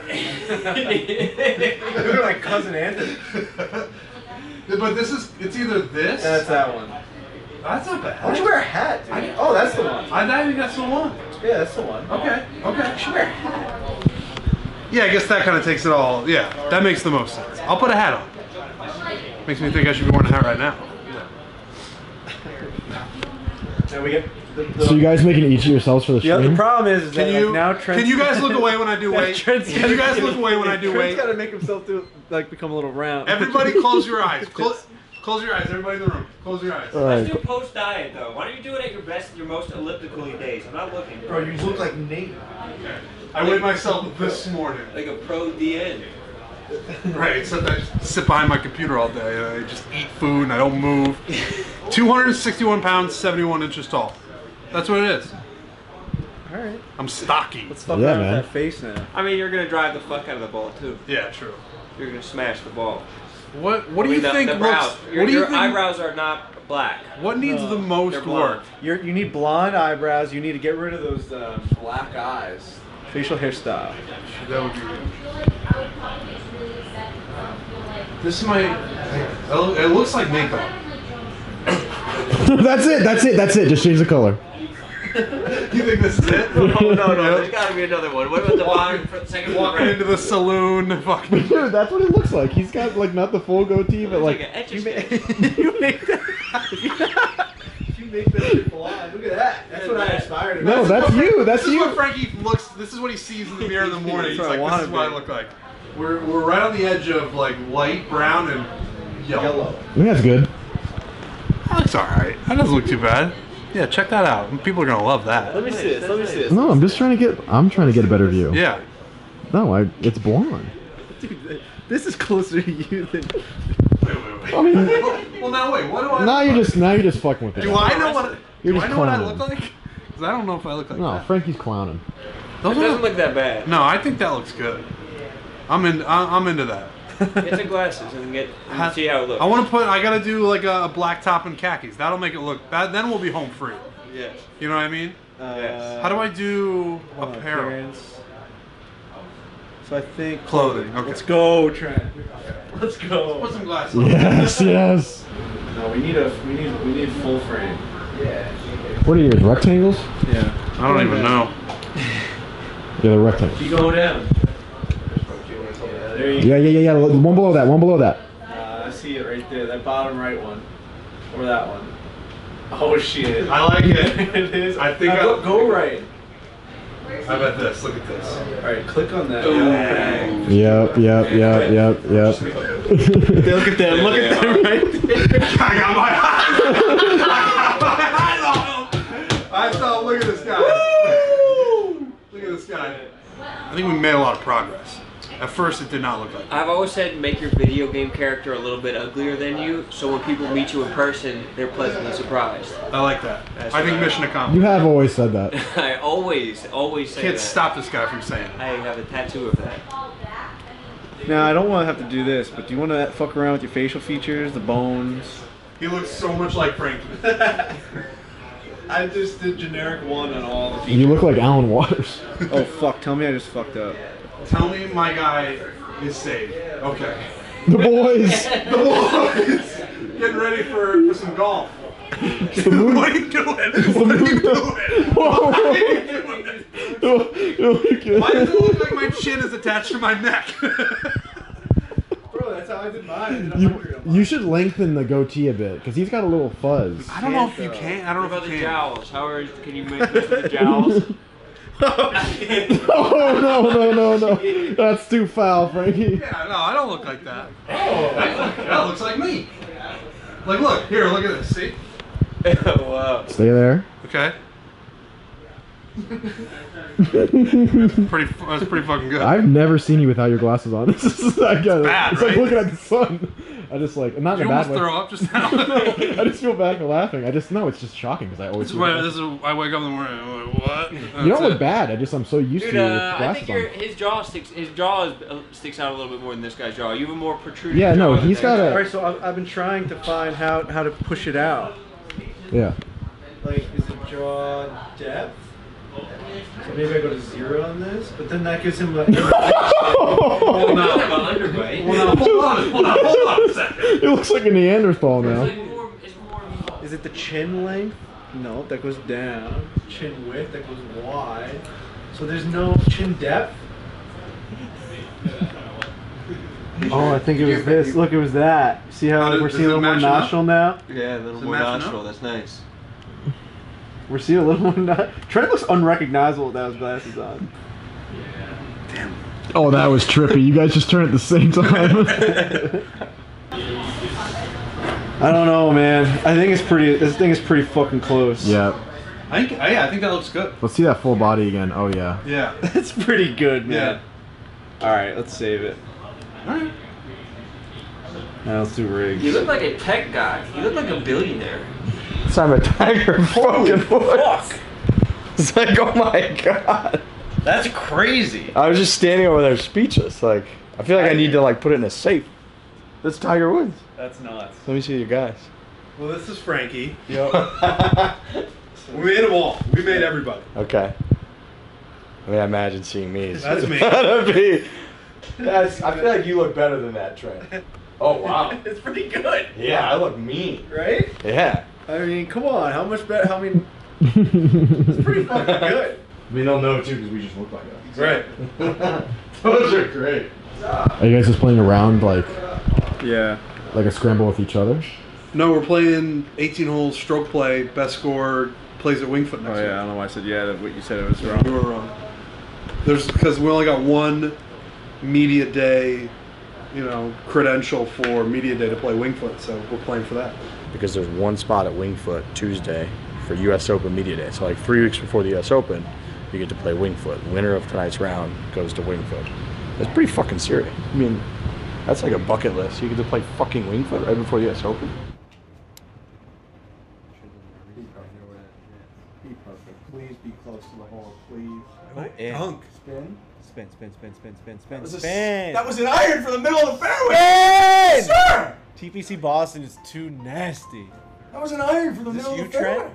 Look at my cousin Anthony. But this is it's either this. That's that one. That's not bad. Why don't you wear a hat, dude? Oh, that's the one. I, I think that's the one. Yeah, that's the one. Okay. Okay. You should wear a hat. Yeah, I guess that kind of takes it all. Yeah, that makes the most sense. I'll put a hat on. Makes me think I should be wearing a hat right now. And we get So you guys making each of yourselves for the Yeah, the problem is, is Can that you like, now Trent's can you guys look away when I do Yeah, weight? Trent's Can you guys look away when I do Trent's weight? got to make himself do like become a little round. Everybody, close your eyes. Close, close your eyes. Everybody in the room, close your eyes. Let's do post diet though. Why don't you do it at your best, your most elliptically days? I'm not looking. Bro, you look like Nate. I weighed myself this morning. Like a pro DN. Right, except I just sit behind my computer all day. and I just eat food and I don't move. 261 pounds, 71 inches tall. That's what it is. All right. I'm stocky. Let's fuck Yeah, around man. with that face now. I mean, you're gonna drive the fuck out of the ball too. Yeah, true. You're gonna smash the ball. What What do I mean, you the, think the looks? Your, What do you your think? eyebrows are not black. What needs the most work? You're, you need blonde eyebrows. You need to get rid of those um, black eyes. Facial hairstyle. That would be. This might. It looks like makeup. that's it. That's it. That's it. Just change the color. You think this is it? Oh no, no, there's gotta be another one. What about the bottom, fr- second from the Walking right? into the saloon, fucking. Dude, that's what it looks like. He's got like not the full goatee, but Like like an etch a you make that. If you make that shit blonde, look at that. That's what I aspire to. be. no, that's you. That's this is you. what Frankie looks. This is what he sees in the mirror in the morning. He's That's what I like, "This is wanna what I be." look like." We're, we're right on the edge of like light brown and yellow. Yellow. I think that's good. That looks all right. That doesn't look too bad. Yeah, check that out. People are gonna love that. Let me see this. Let me see this. No, I'm just trying to get. I'm trying to get a better view. Yeah. No, I. It's blonde. Dude, This is closer to you than. I mean, well, now wait. What do I? now you're just now you're just fucking with it. Do I know what? You're do I know what I look like? Because I don't know if I look like No, that. Frankie's clowning. Those it doesn't are- look that bad. No, I think that looks good. I'm in. I- I'm into that. Get some glasses and get and see how it looks. I want to put. I gotta do like a, a black top and khakis. That'll make it look bad. Then we'll be home free. Yeah. You know what I mean? Uh, How do I do hold on, apparel? appearance. So I think Clothing. Okay. Let's go, Trent. Let's go. Put some glasses. on. Yes, yes. No, we need a we need we need full frame. Yeah. What are yours? Rectangles? Yeah. I don't even know. Yeah, the rectangles. You go down. There you Yeah, yeah, yeah, yeah. One below that. One below that. Uh, I see it right there. That bottom right one, or that one. Oh shit! I like it. it is. I think Now I- go, go right. How about this? Look at this. All right, click on that. Ooh. Yep, yep, yep, yep, yep. Look at them. Look at them right there. I got my eyes on him. I thought, look at this guy. Look at this guy. I think we made a lot of progress. At first, it did not look like. I've always said make your video game character a little bit uglier than you, so when people meet you in person, they're pleasantly surprised. I like that. That's I think what mission accomplished. You have always said that. I always, always say Can't that. stop this guy from saying it. I have a tattoo of that. Now I don't want to have to do this, but do you want to fuck around with your facial features, the bones? He looks so much like Frankie. I just did generic one on all the You look like Alan Waters. oh fuck! Tell me I just fucked up. Tell me my guy is saved. Okay. The boys. the boys. Getting ready for, for some golf. what are you doing? What are you doing? Oh what are you doing? Oh, oh Why does it look like my chin is attached to my neck? Bro, that's how I did mine. You, you should lengthen the goatee a bit because he's got a little fuzz. I don't know if you can. I don't know about the jowls? How are, can you make this with the jowls? oh no no no no! That's too foul, Frankie. Yeah, no, I don't look like that. Oh, that, that looks like me. Like, look here, look at this. See? wow. Stay there. Okay. that's pretty. That's pretty fucking good. I've never seen you without your glasses on. This is I get it. bad, It's like looking at the sun. I just like not Did in a bad almost way. throw up just now? I just feel bad for laughing. I just no, it's just shocking because I always. This is why. This is. I wake up in the morning. I'm like, what? You don't look it. bad. I just I'm so used Dude, to you uh, I think your, his jaw sticks. His jaw is, uh, sticks out a little bit more than this guy's jaw. You have a more protruding. Yeah, no, jaw than he's that got guy. a- Alright, so I've, I've been trying to find how how to push it out. Yeah. Like, is it jaw depth? So maybe I go to zero on this, but then that gives him like. Oh, no, but underbite. Well, hold on, hold on, hold on a second. It looks like a Neanderthal now. Is it the chin length? No, that goes down. Chin width, that goes wide. So there's no chin depth. Oh, I think it was this. Look, it was that. See how How we're seeing a little more nostril now? Yeah, a little more nostril. That's nice. We're seeing a little more. No- Trent looks unrecognizable without his glasses on. Yeah. Damn. Oh, that was trippy. You guys just turned at the same time. I don't know, man. I think it's pretty. This thing is pretty fucking close. yeah. I think. Oh, yeah, I think that looks good. Let's see that full body again. Oh yeah. Yeah. That's pretty good, man. Yeah. All right, let's save it. All right. Now let's do rigs. You look like a tech guy. You look like a billionaire. So I'm a tiger fucking fuck. It's like, oh my god. That's crazy. I was just standing over there speechless. Like, I feel like I need to like put it in a safe. That's Tiger Woods. That's nuts. Let me see your guys. Well, this is Frankie. Yep. We made them all. We made everybody. okay. I mean, I imagine seeing me. is- That's me. That'd be. That's. I feel like you look better than that, Trent. Oh wow. it's pretty good. Yeah, I look mean. Right? Yeah. I mean, come on. How much better? I mean, it's pretty fucking good. I mean, they'll know too because we just look like us. Right. Those are great. Are you guys just playing around like Yeah. like a scramble with each other? No, we're playing 18 holes stroke play. Best score plays at Winged Foot next Oh week. yeah. I don't know why I said yeah. What you said it was wrong. You were wrong. There's because we only got one media day, you know, credential for media day to play Winged Foot, so we're playing for that. Because there's one spot at Winged Foot Tuesday for U.S. Open Media Day. So like three weeks before the U.S. Open, you get to play Winged Foot. Winner of tonight's round goes to Winged Foot. That's pretty fucking serious. I mean, That's like a bucket list. You get to play fucking Winged Foot right before the US Open. Please be close to the hole, please. Oh, dunk. Spin. Spin, spin, spin, spin, spin, spin, That was, a, spin. that was an iron for the middle of the fairway. Spin! Sir! TPC Boston is too nasty. That was an iron for the Is this middle of you, the fairway. Trent?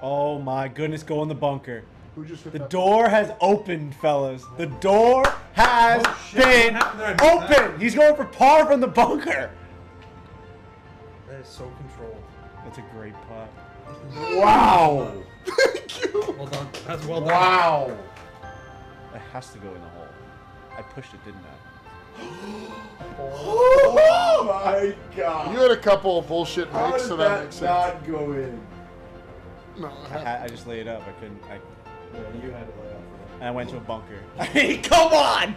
Oh my goodness, go in the bunker. Who just hit The that? door has opened, fellas. The door has Oh, been What happened open. He's going for par from the bunker. That is so controlled. That's a great putt. Wow. Thank you. Well done. That's well done. Wow. It has to go in the hole. I pushed it, didn't I? Oh my god. You had a couple of bullshit How makes, did so that, that makes not sense. go in? No, I, I just laid it up. I couldn't. I, yeah, you had to lay up. and I went to a bunker. I mean, come on!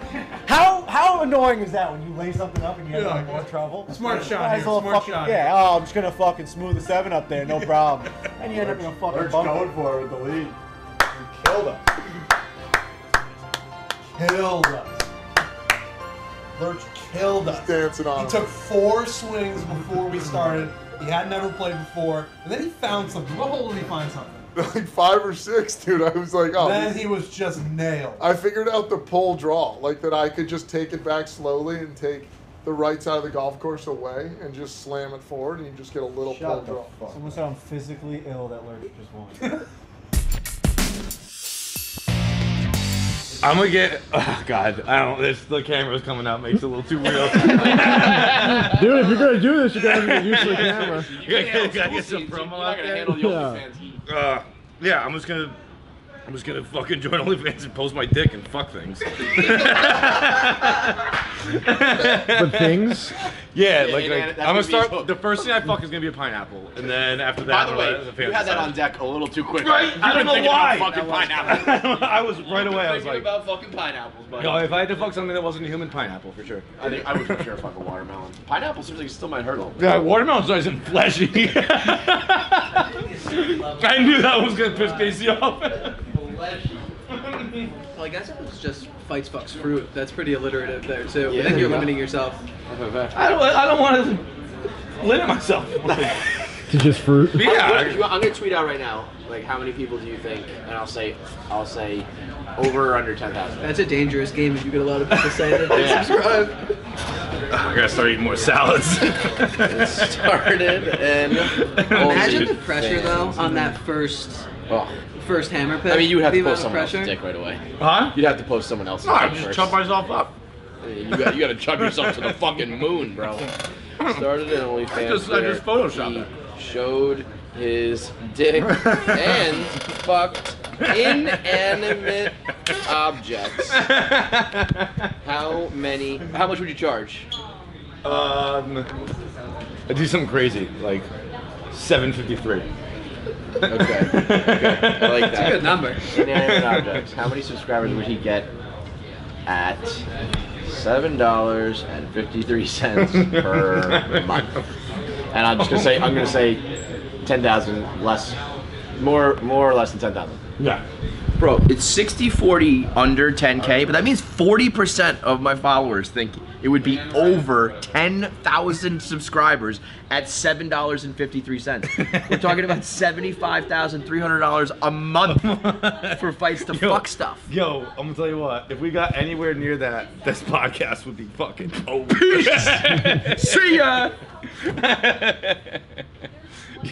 How how annoying is that when you lay something up and you have like more trouble? Smart shot here, smart fucking- shot Yeah. here. Oh, I'm just gonna fucking smooth the seven up there, no problem. and you end up in a fucking Lurch bunker. going for it with the lead. You killed us. Killed us. Lurch killed us. dancing on He him. took four swings before we started. He had never played before, and then he found something. What hole did he find something? like five or six, dude. I was like, oh. then he was just nailed. I figured out the pull draw, like that I could just take it back slowly and take the right side of the golf course away and just slam it forward, and you just get a little pull Shut the draw. fuck. Someone said I'm physically ill that Lurch just won. I'm gonna get. Oh God, I don't. This the camera's coming out makes it a little too real. Dude, if you're gonna do this, you gotta get used to the camera. You gotta, get- gotta get some promo out there. Yeah. Uh, yeah, I'm just gonna. I'm just gonna fucking join OnlyFans and post my dick and fuck things. But things? Yeah, Yeah, like, and like that's I'm gonna gonna be his start. hook. The first thing I fuck is gonna be a pineapple, and then after that, By the I'll way, let the you had that decide. on deck a little too quick. Right? You've I don't been know thinking why. About fucking pineapple. I was right away. I was thinking like, about fucking pineapples, buddy. yo, if I had to fuck something that wasn't a human, pineapple for sure. I think I would for sure fuck a watermelon. Pineapple seems like it still might hurt a little. Yeah, watermelon's nice and fleshy. I knew that was gonna piss Casey off. Well, I guess it was just Feits fucks fruit. That's pretty alliterative there too. Yeah, I think you're yeah. limiting yourself. I don't. I don't want to limit myself. To just fruit? I'm gonna, I'm gonna tweet out right now. Like, how many people do you think? And I'll say, I'll say, over or under ten thousand. That's a dangerous game if you get a lot of people saying that they Yeah. subscribe. I gotta start eating more salads. It started and Imagine the pressure though on that first Oh. First hammer pick. I mean, you would have the to post amount of someone else's dick right away. Huh? You'd have to post someone else's No, I dick just first. chop myself up. You got you got to chug yourself to the fucking moon, bro. Started in OnlyFans. I just- I just photoshopped he it. Showed his dick and fucked inanimate objects. How many? How much would you charge? Um, I do something crazy like 753. Okay. okay. I like that. It's a good number. Inanimate objects. How many subscribers would he get at seven dollars and fifty-three cents per month? And I'm just gonna say I'm gonna say ten thousand less, more more or less than ten thousand. Yeah. Bro, it's 60 40 under 10k, but that means 40% of my followers think it would be over 10,000 subscribers at $7.53. We're talking about $75,300 a month for Feits to Yo, fuck stuff. Yo, I'm gonna tell you what. If we got anywhere near that, this podcast would be fucking over. See ya.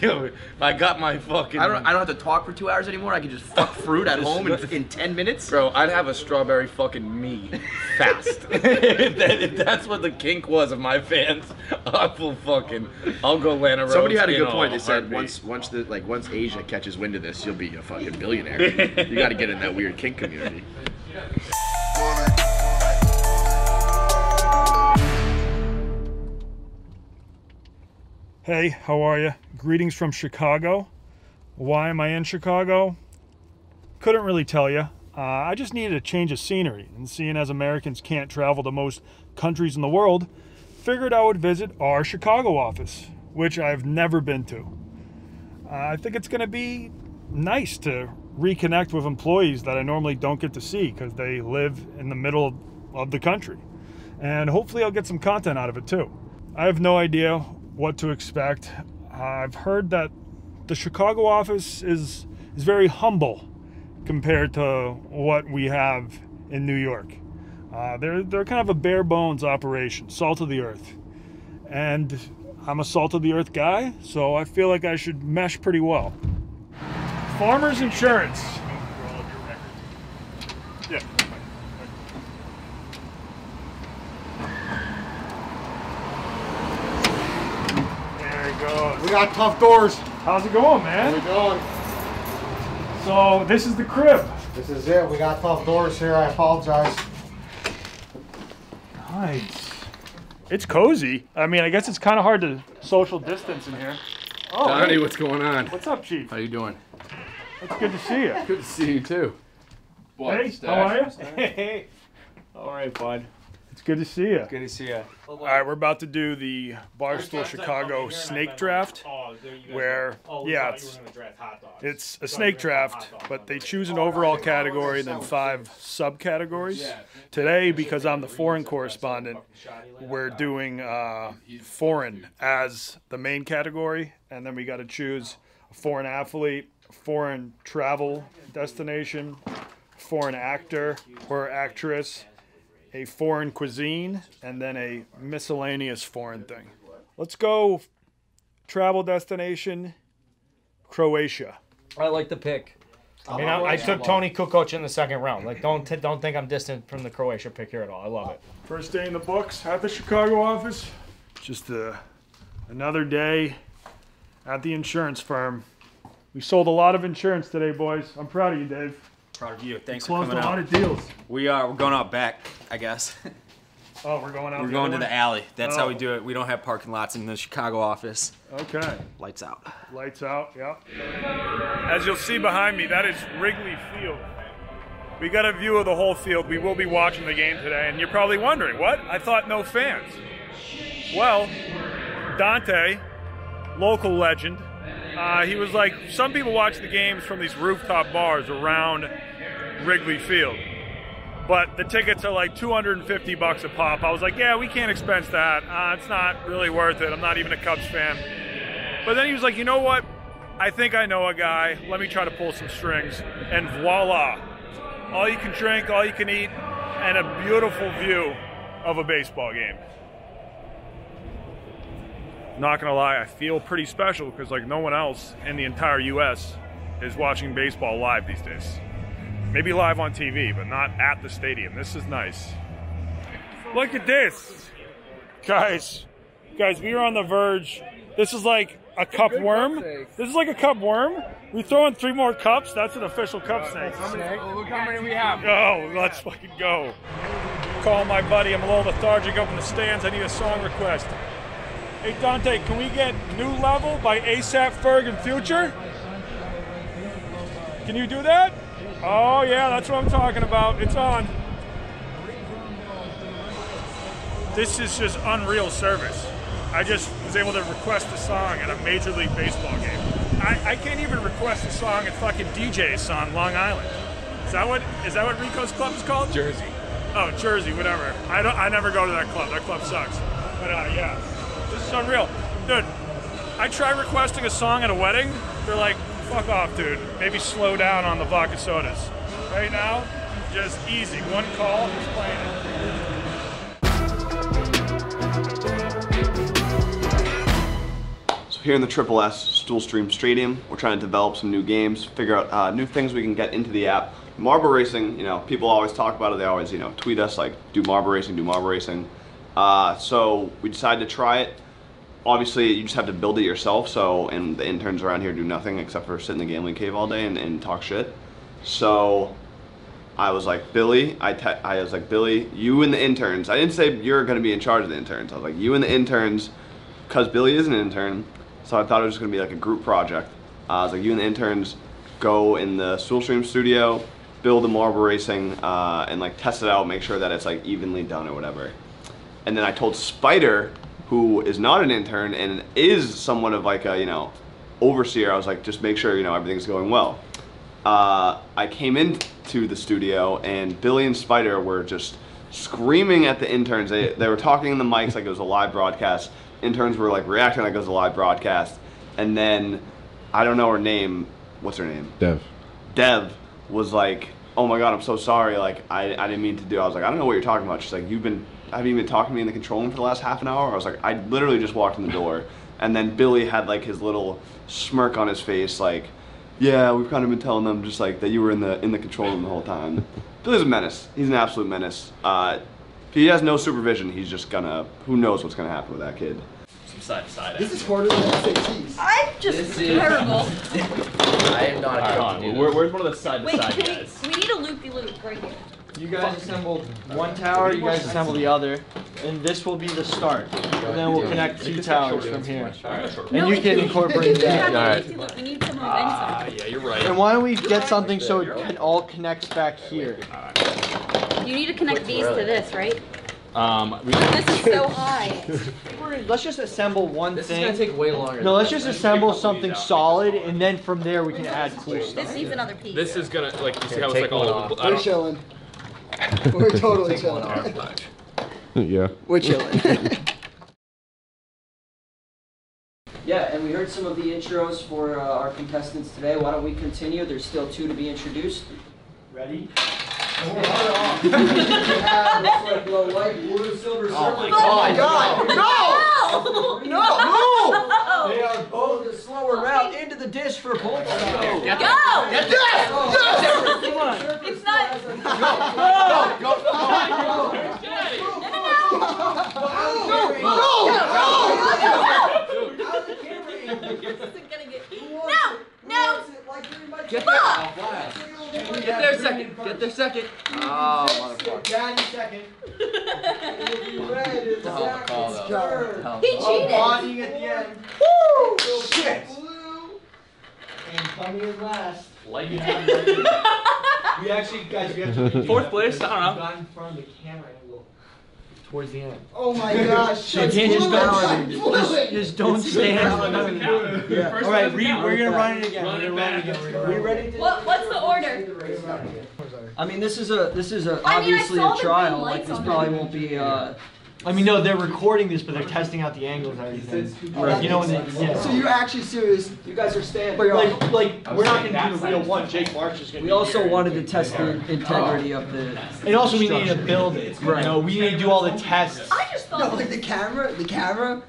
Yo, I got my fucking. I don't, I don't have to talk for two hours anymore. I can just fuck fruit at home in, in 10 minutes. Bro, I'd have a strawberry fucking me fast. if, that, if that's what the kink was of my fans, I will fucking. I'll go Lana Rhoades. Somebody had a good point. They said heartbeat. once once the like once Asia catches wind of this, you'll be a fucking billionaire. you got to get in that weird kink community. Hey, how are you? Greetings from Chicago. Why am I in Chicago? Couldn't really tell you. Uh, I just needed a change of scenery, and seeing as Americans can't travel to most countries in the world, figured I would visit our Chicago office, which I've never been to. Uh, I think it's going to be nice to reconnect with employees that I normally don't get to see because they live in the middle of the country. and hopefully I'll get some content out of it too. I have no idea what to expect. I've heard that the Chicago office is is very humble compared to what we have in New York. Uh, they're they're kind of a bare bones operation, salt of the earth, and I'm a salt of the earth guy, so I feel like I should mesh pretty well. Farmers Insurance. Yeah. There it goes. We got tough doors. How's it going, man? How we going? So this is the crib. This is it. We got tough doors here. I apologize. Nice. It's cozy. I mean, I guess it's kind of hard to social distance in here. Oh, Donnie, hey. what's going on? What's up, Chief? How you doing? It's good to see you. Good to see you too. Hey, how are you? Hey. All right, bud. It's good to see you. Good to see you. All right, we're about to do the Barstool Chicago snake draft, where yeah, it's it's a snake draft, but they choose an overall category and then five subcategories. Today, because I'm the foreign correspondent, we're doing uh, foreign as the main category, and then we got to choose a foreign athlete, foreign travel destination, foreign actor or actress, a foreign cuisine, and then a miscellaneous foreign thing. Let's go travel destination, Croatia. I like the pick. I mean, I, I took Toni Kukoc in the second round. Like, don't t- don't think I'm distant from the Croatia pick here at all. I love it. First day in the books at the Chicago office. Just uh, another day at the insurance firm. We sold a lot of insurance today, boys. I'm proud of you, Dave. Proud of you. Thanks Closed for coming a lot out. of deals. We are. We're going out back, I guess. Oh, we're going out. we're the going to the alley. That's how Oh. we do it. We don't have parking lots in the Chicago office. Okay. Lights out. Lights out, yeah. As you'll see behind me, that is Wrigley Field. We got a view of the whole field. We will be watching the game today, and you're probably wondering, what? I thought no fans. Well, Dante, local legend, uh, he was like, some people watch the games from these rooftop bars around Wrigley Field. But the tickets are like 250 bucks a pop. I was like, yeah, we can't expense that. Uh, it's not really worth it. I'm not even a Cubs fan. But then he was like, you know what? I think I know a guy. Let me try to pull some strings. And voila. All you can drink, all you can eat, and a beautiful view of a baseball game. Not gonna lie, I feel pretty special because like no one else in the entire US is watching baseball live these days. Maybe live on TV, but not at the stadium. This is nice. Look at this. Guys, guys, we are on the verge. This is like a cup worm. This is like a cup worm. We throw in three more cups. That's an official cup snake. Look how many we have. Oh, let's fucking go. Call my buddy. I'm a little lethargic up in the stands. I need a song request. Hey Dante, can we get New Level by ASAP Ferg and Future? Can you do that? Oh yeah, that's what I'm talking about. It's on. This is just unreal service. I just was able to request a song at a Major League Baseball game. I, I can't even request a song at fucking DJ's on Long Island. Is that what is that what Rico's club is called? Jersey. Oh, Jersey, whatever. I don't. I never go to that club. That club sucks. But uh, yeah, this is unreal, dude. I tried requesting a song at a wedding. They're like, "Fuck off, dude. Maybe slow down on the vodka sodas." Right now, just easy. One call, just playing it. So here in the Triple S Stool Stream Stadium, we're trying to develop some new games, figure out uh, new things we can get into the app. Marble racing, you know, people always talk about it. They always, you know, tweet us like, "Do marble racing, do marble racing." Uh, so we decided to try it. Obviously, you just have to build it yourself. So, and the interns around here do nothing except for sit in the gambling cave all day and, and talk shit. So I was like, Billy, I, I was like, Billy, you and the interns. I didn't say you're to be in charge of the interns. I was like, you and the interns, because Billy is an intern. So I thought it was to be like a group project. Uh, I was like, you and the interns go in the Stoolstream studio, build a marble racing, uh, and like test it out, make sure that it's like evenly done or whatever. And then I told Spider, who is not an intern and is somewhat of like a, you know, overseer, I was like, just make sure, you know, everything's going well uh, I came into the studio and Billy and Spider were just screaming at the interns. They, they were talking in the mics like it was a live broadcast. Interns were like reacting like it was a live broadcast. And then I don't know her name. What's her name? Dev. Dev was like, "Oh my god, I'm so sorry. Like I, I didn't mean to do." I was like, "I don't know what you're talking about." She's like, "You've been have you been talking to me in the control room for the last half an hour?" I was like, "I literally just walked in the door." And then Billy had like his little smirk on his face, like, "Yeah, we've kind of been telling them just like that you were in the in the control room the whole time." Billy's a menace. He's an absolute menace. Uh, if he has no supervision, he's just gonna. Who knows what's gonna happen with that kid? Some side to side. This is harder than SATs. I'm just This is- terrible. I am not Alright, a where- where's one of the side Wait, can we, we need a loopy loop right here. You guys assembled one tower, you guys assemble the other, and this will be the start. And then we'll connect two towers from here. And you can incorporate that. loopy loop. We need some momentum. yeah, you're right. And why don't we get something so it can all connects back here? You need to connect these to this, right? Um, This is so high. Let's just assemble one This is thing. gonna take way longer. No, let's just assemble something solid, and then from there we can add cool stuff. This needs another piece. This is gonna like you see Here, how it's take like all one over. off. I We're don't- chilling. We're totally chilling. yeah. We're chilling. Yeah, and we heard some of the intros for uh, our contestants today. Why don't we continue? There's still two to be introduced. Ready? Oh my God. No! No! No! They are both the slower route into the dish for both of them. Go! Yes! Yes! Come on. It's not. Go! Go! Go! No! No! Get Fuck! there. Get there second. Get there second. Oh, motherfucker. Daddy second. Red is Zach. It's turn. He cheated. Bodying at the end. Woo! Shit. And Tommy is last. Like We actually, guys, we have to. Fourth place? I don't know. Got in front of the camera angle towards the end. Oh my gosh. So you can't just Fluid. balance Just, just don't It's stand. Yeah. All right, re- we're gonna run it again. We're gonna run it again. We're gonna Are you run it ready to? What, what's the order? I mean, this is a this is a I mean, I obviously saw a trial. Like this probably won't be. Uh, I mean, no, they're recording this, but they're testing out the angles and everything. Right. You know, when they, yeah. So you're actually serious? you guys are standing. But you're like, all- like we're not gonna do the real one. Jake Marsh is gonna. We be also here. wanted to test the integrity of the. And also, we need to build it. Right. You know, we need to do all the tests. I just thought. No, like the camera, the camera.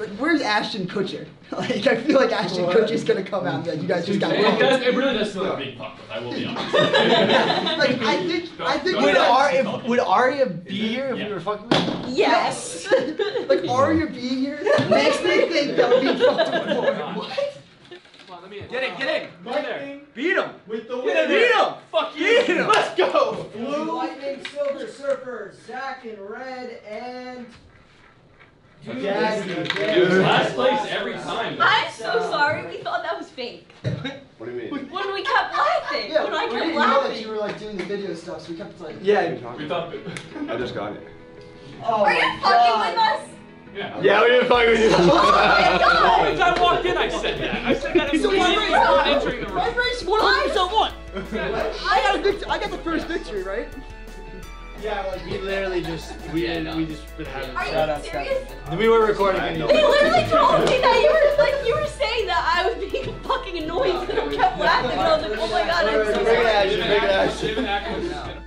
Like, where's Ashton Kutcher? Like, I feel like Ashton Kutcher's gonna come out and be like, you guys just got It, wrong. does, it really does feel like being fucked with, I will be honest. like, I think, I think Would, you guys- Ar- if, would Arya be here if we were fucking with her? Yes. like Arya being here makes me think that we're being fucked with more. What? Come on, let me in. Get in, get in. Go there. Beat him. With the Get in, beat him. Fuck you. Beat him. Let's go. Blue, Lightning, Silver Surfer, Zach in red, and. Dude, last place every time. though. I'm so sorry. We thought that was fake. What do you mean? When we kept laughing. Yeah, when I we kept didn't know that you were like doing the video stuff, so we kept like. Yeah. We thought. I just got it. Oh Are you my fucking with us? Yeah. Yeah, we didn't fuck with you. Oh my god. Since I walked in, I said that. I said that So my immediately race, upon entering the room. my race, one hundred percent won. I got a vict- I got the first victory, right? Yeah, like we literally just we we just been having. Are you serious? We were recording. They literally told me that you were like you were saying that I was being fucking annoying because I kept laughing and I was like, oh my god, I'm so Bring it sorry. action, bring it action. David Ackman